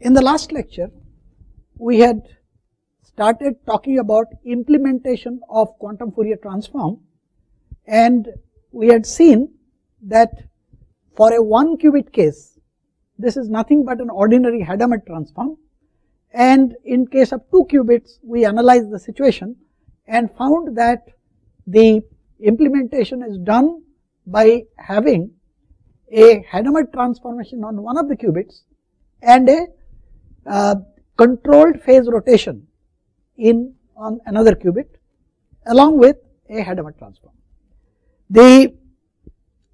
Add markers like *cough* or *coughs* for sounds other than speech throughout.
In the last lecture, we had started talking about implementation of quantum Fourier transform and we had seen that for a 1 qubit case, this is nothing but an ordinary Hadamard transform and in case of 2 qubits, we analyzed the situation and found that the implementation is done by having a Hadamard transformation on one of the qubits and a uh, controlled phase rotation in on another qubit along with a Hadamard transform. The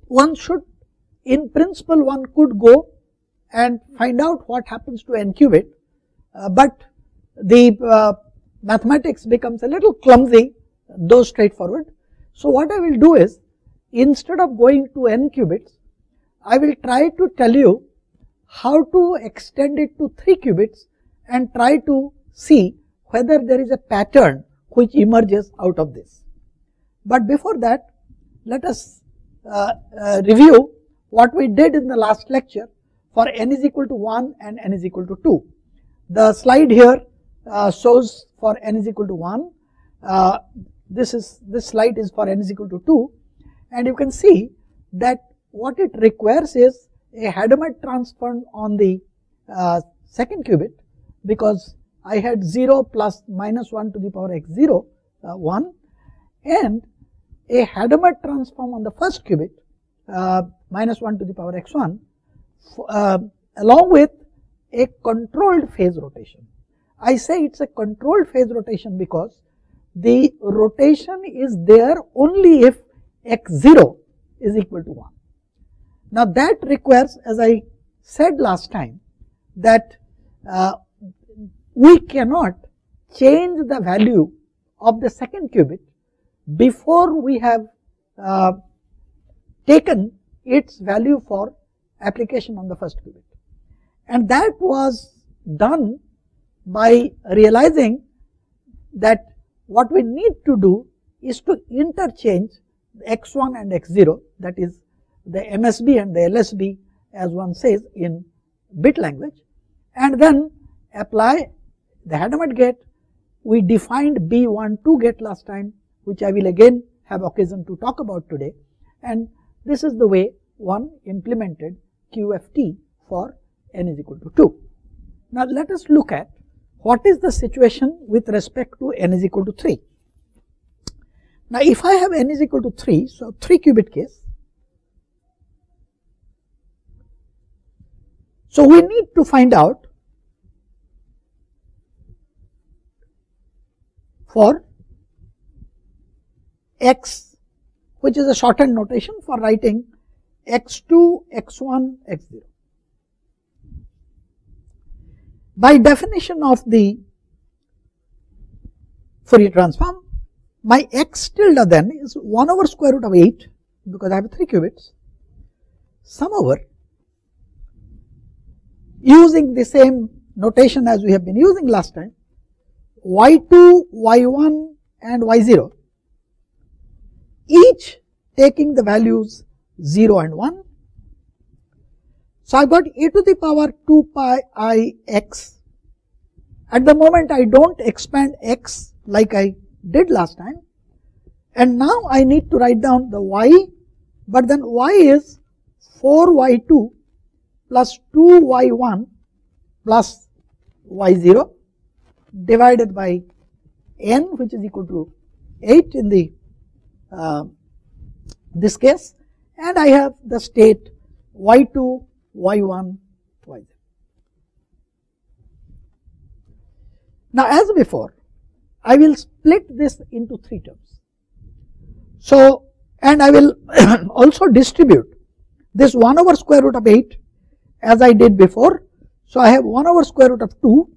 one should in principle one could go and find out what happens to n qubit, uh, but the uh, mathematics becomes a little clumsy though straightforward. So what I will do is instead of going to n qubits, I will try to tell you how to extend it to 3 qubits and try to see whether there is a pattern which emerges out of this. But before that, let us uh, uh, review what we did in the last lecture for n is equal to 1 and n is equal to 2. The slide here uh, shows for n is equal to 1, uh, this is this slide is for n is equal to 2 and you can see that what it requires is a Hadamard transform on the uh, second qubit because I had 0 plus minus 1 to the power x 0 uh, 1 and a Hadamard transform on the first qubit uh, minus 1 to the power x 1 uh, along with a controlled phase rotation. I say it is a controlled phase rotation because the rotation is there only if x 0 is equal to 1. Now that requires as I said last time that uh, we cannot change the value of the second qubit before we have uh, taken its value for application on the first qubit. And that was done by realizing that what we need to do is to interchange x1 and x0 that is the MSB and the LSB as one says in bit language and then apply the Hadamard gate. We defined B12 gate last time which I will again have occasion to talk about today and this is the way one implemented QFT for n is equal to 2. Now let us look at what is the situation with respect to n is equal to 3. Now if I have n is equal to 3, so 3 qubit case, so we need to find out for x which is a shortened notation for writing x2, x1, x0. By definition of the Fourier transform, my x tilde then is 1 over square root of 8 because I have 3 qubits sum over using the same notation as we have been using last time y2, y1 and y0 each taking the values 0 and 1. So, I got e to the power 2 pi i x. At the moment I do not expand x like I did last time and now I need to write down the y but then y is 4y2 plus 2y1 plus y0 divided by n which is equal to 8 in the uh, this case and I have the state y2, y1, y0. Now as before, I will split this into three terms. So, and I will *coughs* also distribute this 1 over square root of 8 as I did before. So, I have 1 over square root of 2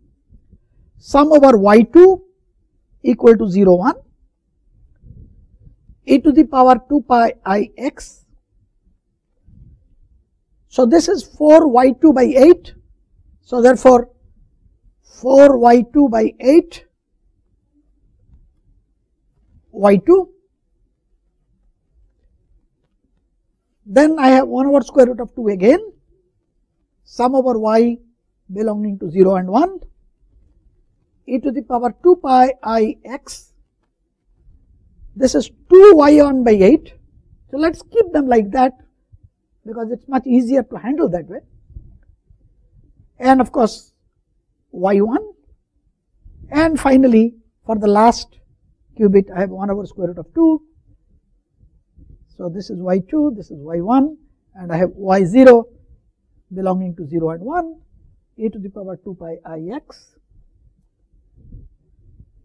sum over y2 equal to 0 1 e to the power 2 pi i x so this is 4y2 by 8. So therefore 4y2 by 8 y2 then I have 1 over square root of 2 again sum over y belonging to 0 and 1 e to the power 2 pi i x. This is 2 y 1 by 8. So, let us keep them like that because it is much easier to handle that way. And of course, y 1 and finally, for the last qubit I have 1 over square root of 2. So, this is y 2, this is y 1 and I have y 0 belonging to 0 and 1 e to the power 2 pi i x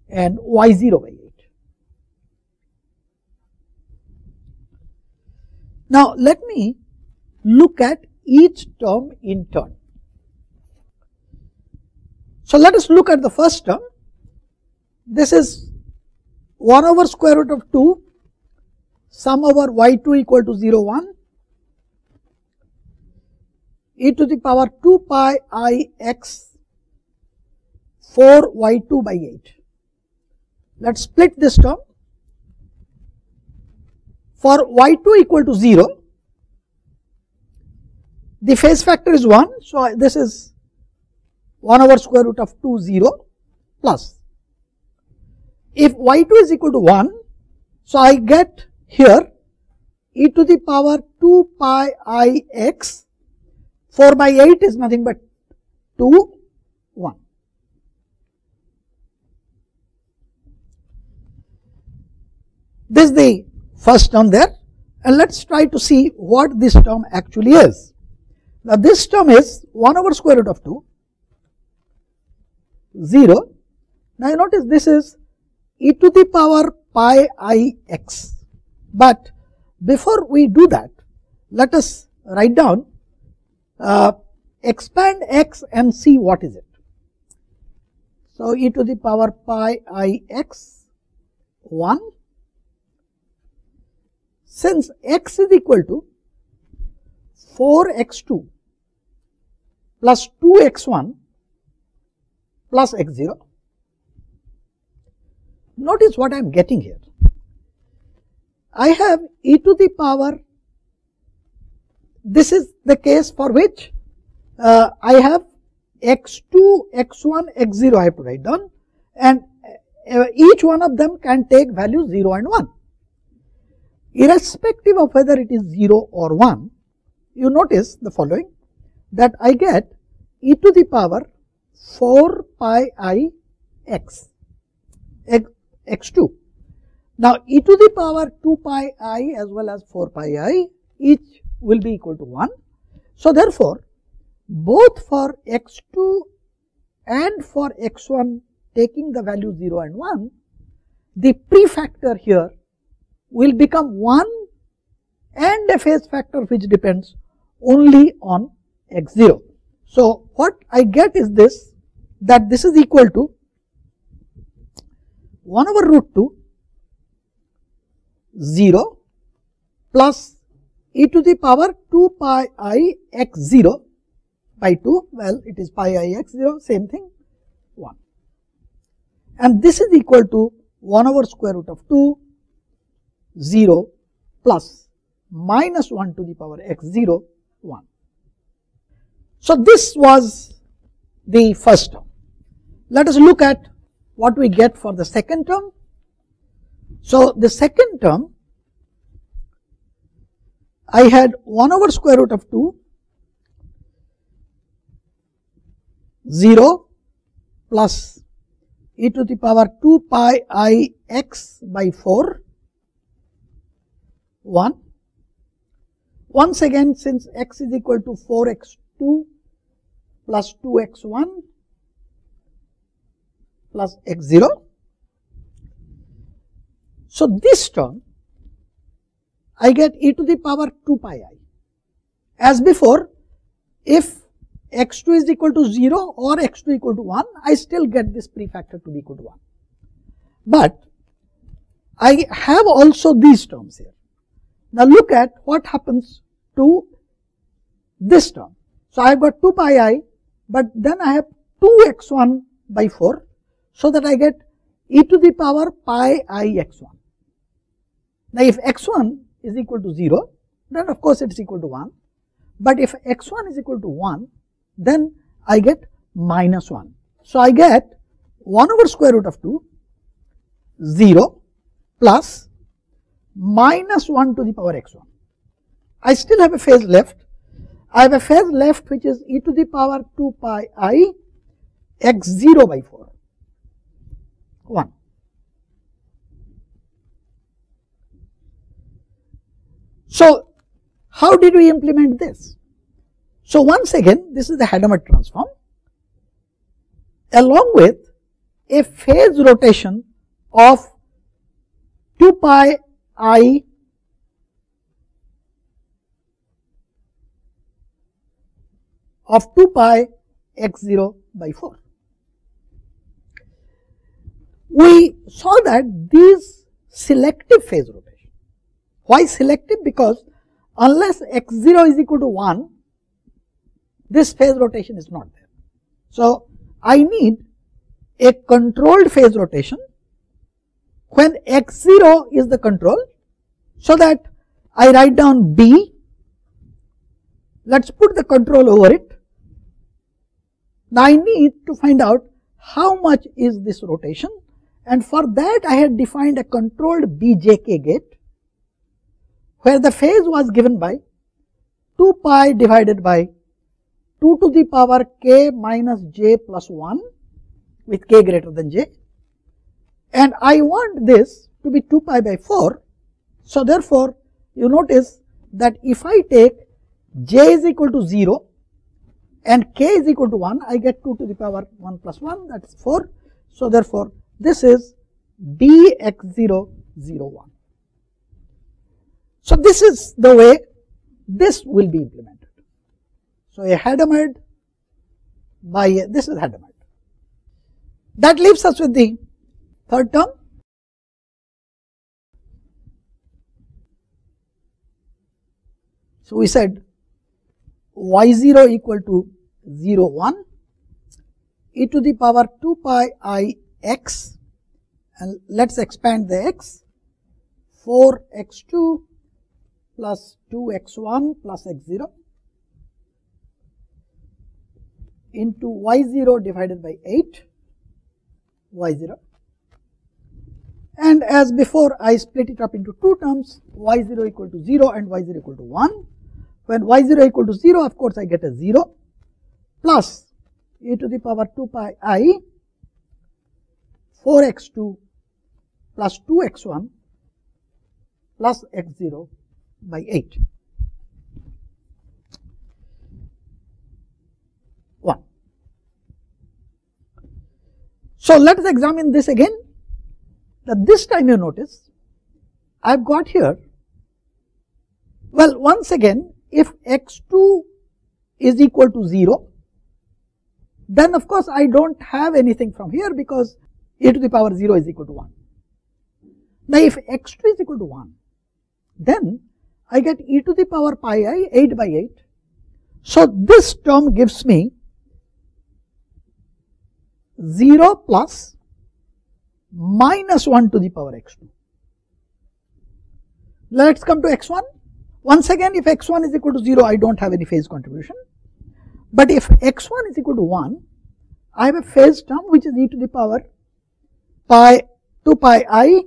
and y 0 by 8. Now, let me look at each term in turn. So, let us look at the first term. This is 1 over square root of 2 sum over y 2 equal to 0 1 e to the power 2 pi i x 4 y 2 by 8. Let us split this term. For y 2 equal to 0, the phase factor is 1. So, this is 1 over square root of 2 0 plus. If y 2 is equal to 1, so I get here e to the power 2 pi i x 4 by 8 is nothing but 2 1. This is the first term there and let us try to see what this term actually is. Now this term is 1 over square root of 2, 0. Now you notice this is e to the power pi i x. But before we do that, let us write down, uh, expand x and see what is it. So e to the power pi i x 1 since x is equal to 4x2 plus 2x1 plus x0, notice what I am getting here. I have e to the power, this is the case for which uh, I have x2, x1, x0 I have to write down and uh, each one of them can take values 0 and 1 irrespective of whether it is 0 or 1, you notice the following that I get e to the power 4 pi i x, x x2. Now, e to the power 2 pi i as well as 4 pi i each will be equal to 1. So, therefore, both for x2 and for x1 taking the value 0 and 1, the prefactor here will become 1 and a phase factor which depends only on x 0. So, what I get is this that this is equal to 1 over root 2 0 plus e to the power 2 pi i x 0 by 2 well it is pi i x 0 same thing 1 and this is equal to 1 over square root of 2 0 plus minus 1 to the power x 0 1. So, this was the first term. Let us look at what we get for the second term. So, the second term I had 1 over square root of 2 0 plus e to the power 2 pi i x by 4 1. Once again since x is equal to 4x2 plus 2x1 plus x0. So, this term I get e to the power 2 pi i. As before, if x2 is equal to 0 or x2 equal to 1, I still get this prefactor to be equal to 1. But I have also these terms here. Now look at what happens to this term. So I have got 2 pi i, but then I have 2 x1 by 4, so that I get e to the power pi i x1. Now if x1 is equal to 0, then of course it is equal to 1, but if x1 is equal to 1, then I get minus 1. So, I get 1 over square root of 2 0 plus minus 1 to the power x 1. I still have a phase left. I have a phase left which is e to the power 2 pi i x 0 by 4 1. So, how did we implement this? So, once again this is the Hadamard transform along with a phase rotation of 2 pi i of 2 pi x 0 by 4. We saw that these selective phase rotation. Why selective? Because unless x 0 is equal to 1, this phase rotation is not there. So, I need a controlled phase rotation when x0 is the control so that I write down B, let us put the control over it. Now I need to find out how much is this rotation and for that I had defined a controlled BJK gate where the phase was given by 2 pi divided by 2 to the power k minus j plus 1 with k greater than j and I want this to be 2 pi by 4. So, therefore, you notice that if I take j is equal to 0 and k is equal to 1, I get 2 to the power 1 plus 1 that is 4. So, therefore, this is dx0 0 1. So, this is the way this will be implemented. So, a Hadamard by a, this is Hadamard. That leaves us with the Third term, so we said y0 equal to 0 1 e to the power 2 pi i x and let us expand the x 4 x 2 plus 2 x 1 plus x 0 into y 0 divided by 8 y 0 and as before I split it up into two terms y0 equal to 0 and y0 equal to 1. When y0 equal to 0 of course I get a 0 plus e to the power 2 pi i 4x2 plus 2x1 plus x0 by 8. 1. So let us examine this again now this time you notice, I have got here, well once again if x2 is equal to 0, then of course I do not have anything from here because e to the power 0 is equal to 1. Now if x2 is equal to 1, then I get e to the power pi i 8 by 8. So this term gives me 0 plus minus 1 to the power x2. Let us come to x1. Once again if x1 is equal to 0 I do not have any phase contribution. But if x1 is equal to 1 I have a phase term which is e to the power pi 2 pi i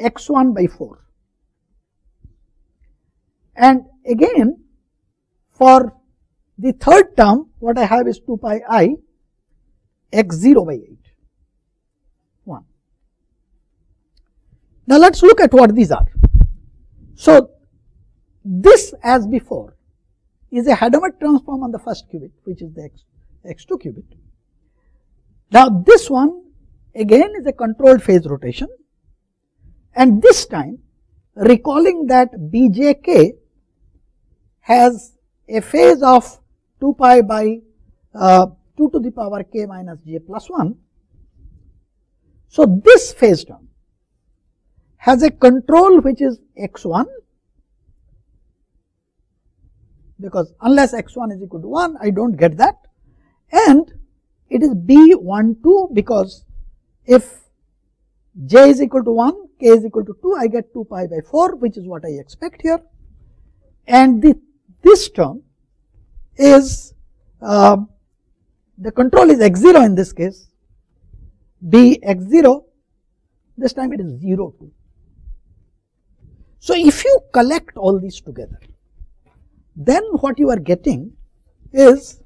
x1 by 4. And again for the third term what I have is 2 pi i x0 by 8. 1. Now let us look at what these are. So this as before is a Hadamard transform on the first qubit which is the x, x2 qubit. Now this one again is a controlled phase rotation and this time recalling that bjk has a phase of 2 pi by uh, 2 to the power k minus j plus 1. So this phase term has a control which is x1 because unless x1 is equal to 1 I do not get that and it is b 1 2 because if j is equal to 1 k is equal to 2 I get 2 pi by 4 which is what I expect here and the, this term is uh, the control is x0 in this case, b x0, this time it is 0 2. So if you collect all these together, then what you are getting is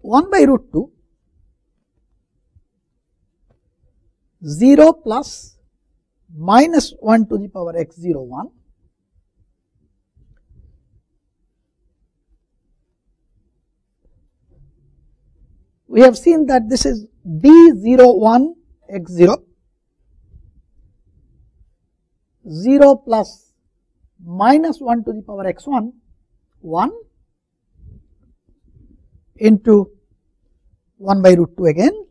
1 by root 2 0 plus minus 1 to the power x 0 1 we have seen that this is b 0 1 x 0 0 plus minus 1 to the power x 1 1 into 1 by root 2 again.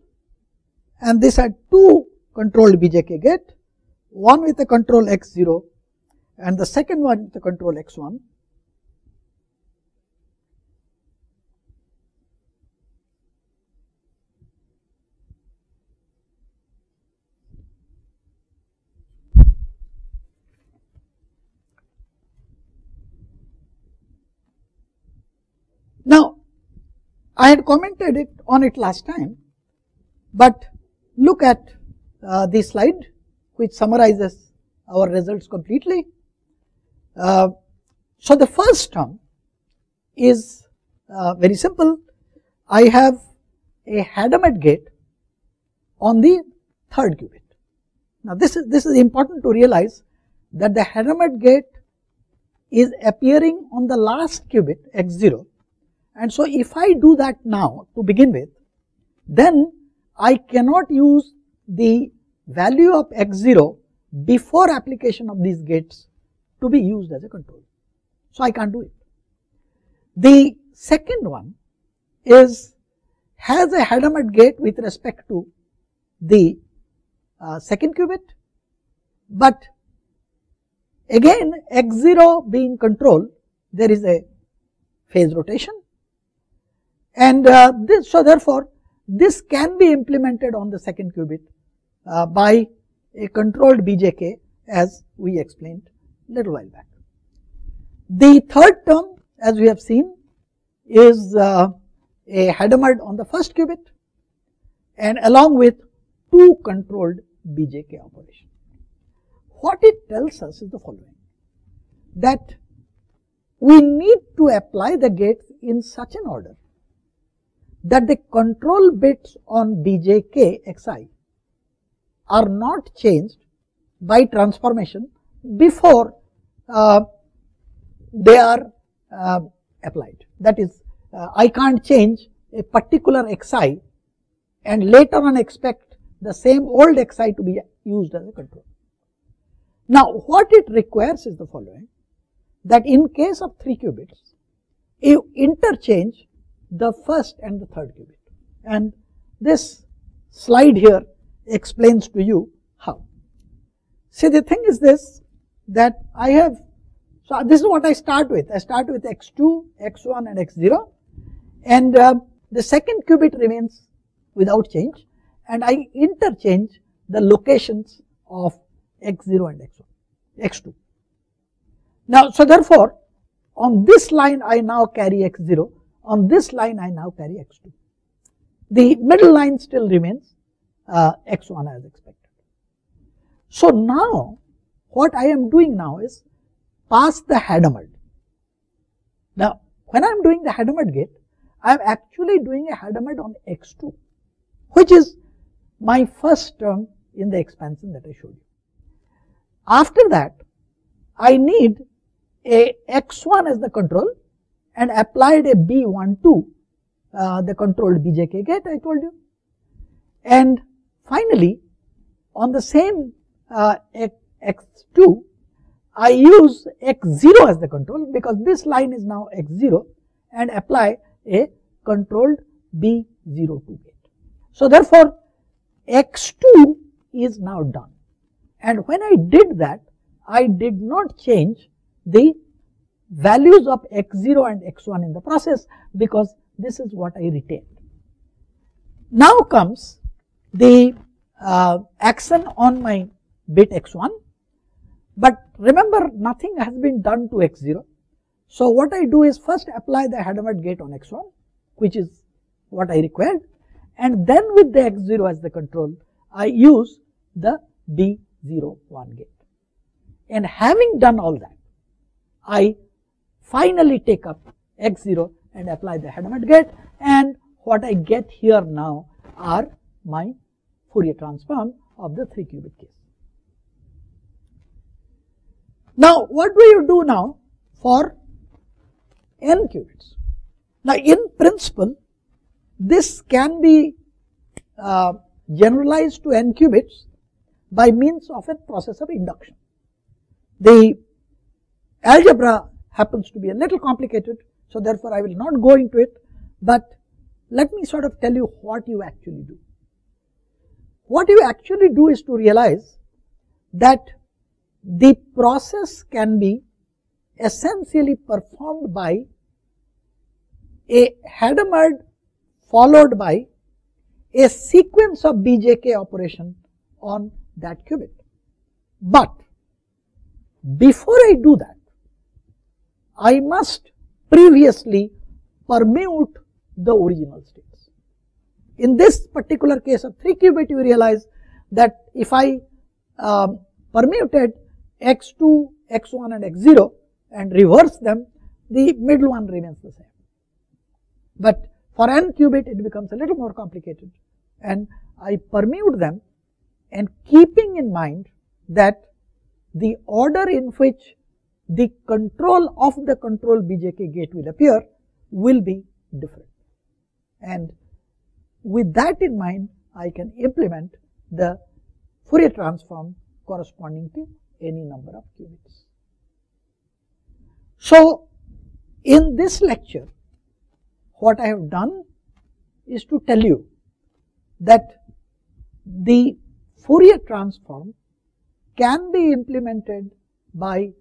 And this had two controlled BJK gate, one with a control x0 and the second one with the control x1. Now, I had commented it on it last time, but look at uh, this slide which summarizes our results completely. Uh, so, the first term is uh, very simple. I have a Hadamard gate on the third qubit. Now, this is this is important to realize that the Hadamard gate is appearing on the last qubit x 0 and so if I do that now to begin with then I cannot use the value of x0 before application of these gates to be used as a control. So, I can't do it. The second one is has a Hadamard gate with respect to the uh, second qubit, but again x0 being control there is a phase rotation and uh, this so therefore this can be implemented on the second qubit uh, by a controlled BJK as we explained little while back. The third term as we have seen is uh, a Hadamard on the first qubit and along with two controlled BJK operation. What it tells us is the following that we need to apply the gates in such an order that the control bits on BJK xi are not changed by transformation before uh, they are uh, applied. That is, uh, I can't change a particular xi and later on expect the same old xi to be used as a control. Now, what it requires is the following that in case of 3 qubits, you interchange the first and the third qubit. And this slide here explains to you how. See the thing is this that I have, so this is what I start with. I start with x2, x1 and x0 and uh, the second qubit remains without change and I interchange the locations of x0 and x1, x2. Now, so therefore, on this line I now carry x0 on this line I now carry x2. The middle line still remains uh, x1 as expected. So now what I am doing now is pass the Hadamard. Now when I am doing the Hadamard gate, I am actually doing a Hadamard on x2, which is my first term in the expansion that I showed you. After that, I need a x1 as the control and applied a B12, uh, the controlled BJK gate I told you. And finally, on the same uh, x2, I use x0 as the control because this line is now x0 and apply a controlled B02 gate. So therefore, x2 is now done. And when I did that, I did not change the values of x0 and x1 in the process because this is what I retained. Now comes the uh, action on my bit x1, but remember nothing has been done to x0. So what I do is first apply the Hadamard gate on x1, which is what I required, and then with the x0 as the control, I use the B01 gate. And having done all that, I finally take up x0 and apply the Hadamard gate and what I get here now are my Fourier transform of the 3 qubit case. Now what do you do now for n qubits? Now in principle this can be uh, generalized to n qubits by means of a process of induction. The algebra happens to be a little complicated, so therefore I will not go into it, but let me sort of tell you what you actually do. What you actually do is to realize that the process can be essentially performed by a Hadamard followed by a sequence of BJK operation on that qubit. But before I do that, I must previously permute the original states. In this particular case of 3 qubit, you realize that if I um, permuted x2, x1 and x0 and reverse them, the middle one remains the same. But for n qubit, it becomes a little more complicated and I permute them and keeping in mind that the order in which the control of the control BJK gate will appear will be different. And with that in mind, I can implement the Fourier transform corresponding to any number of qubits. So, in this lecture, what I have done is to tell you that the Fourier transform can be implemented by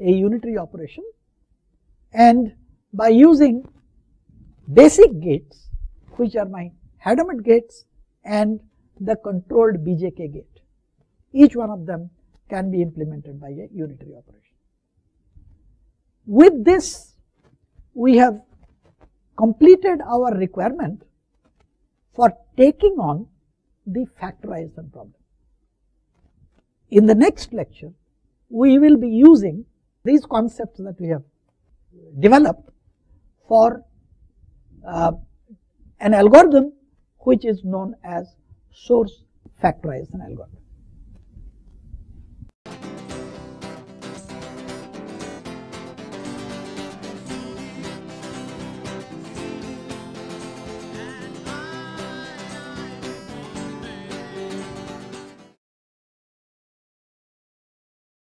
a unitary operation and by using basic gates which are my Hadamard gates and the controlled BJK gate. Each one of them can be implemented by a unitary operation. With this, we have completed our requirement for taking on the factorization problem. In the next lecture, we will be using these concepts that we have developed for uh, an algorithm which is known as Shor's factorization algorithm.